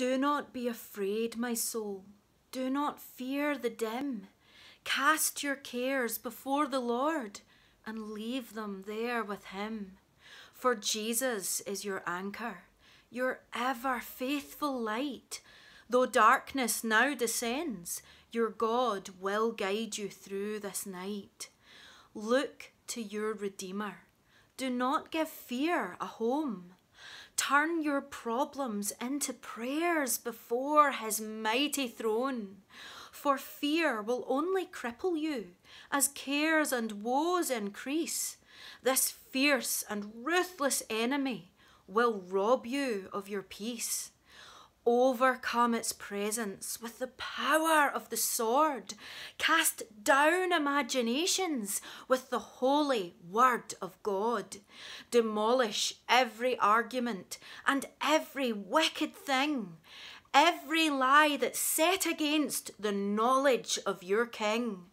Do not be afraid, my soul. Do not fear the dim. Cast your cares before the Lord and leave them there with Him. For Jesus is your anchor, your ever faithful light. Though darkness now descends, your God will guide you through this night. Look to your Redeemer. Do not give fear a home. Turn your problems into prayers before his mighty throne. For fear will only cripple you as cares and woes increase. This fierce and ruthless enemy will rob you of your peace. Overcome its presence with the power of the sword. Cast down imaginations with the holy word of God. Demolish every argument and every wicked thing, every lie that's set against the knowledge of your King.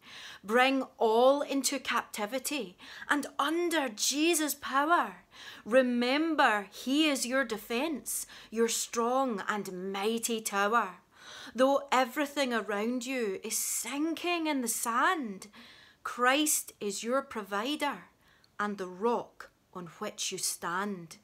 Bring all into captivity and under Jesus' power. Remember, He is your defence, your strong and mighty tower. Though everything around you is sinking in the sand, Christ is your provider and the rock on which you stand.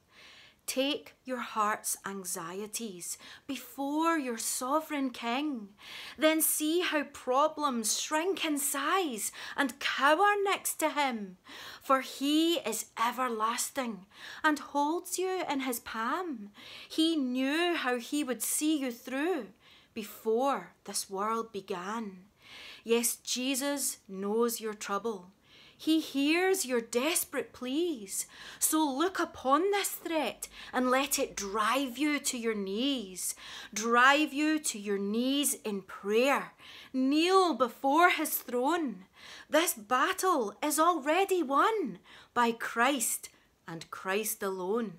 Take your heart's anxieties before your sovereign king. Then see how problems shrink in size and cower next to him. For he is everlasting and holds you in his palm. He knew how he would see you through before this world began. Yes, Jesus knows your trouble. He hears your desperate pleas. So look upon this threat and let it drive you to your knees. Drive you to your knees in prayer. Kneel before his throne. This battle is already won by Christ and Christ alone.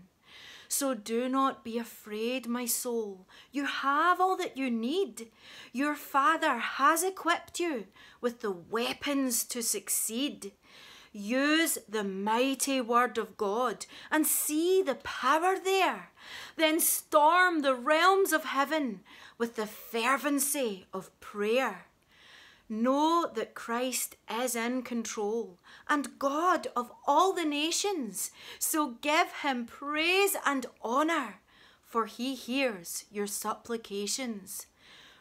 So do not be afraid, my soul. You have all that you need. Your Father has equipped you with the weapons to succeed. Use the mighty word of God and see the power there. Then storm the realms of heaven with the fervency of prayer. Know that Christ is in control and God of all the nations. So give him praise and honour, for he hears your supplications.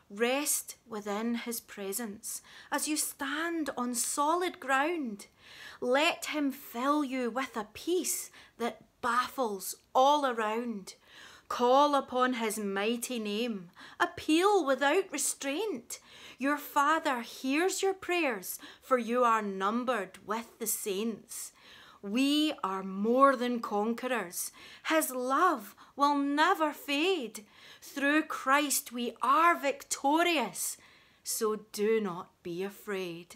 Rest within his presence as you stand on solid ground. Let him fill you with a peace that baffles all around. Call upon his mighty name. Appeal without restraint. Your Father hears your prayers, for you are numbered with the saints. We are more than conquerors. His love will never fade. Through Christ we are victorious. So do not be afraid.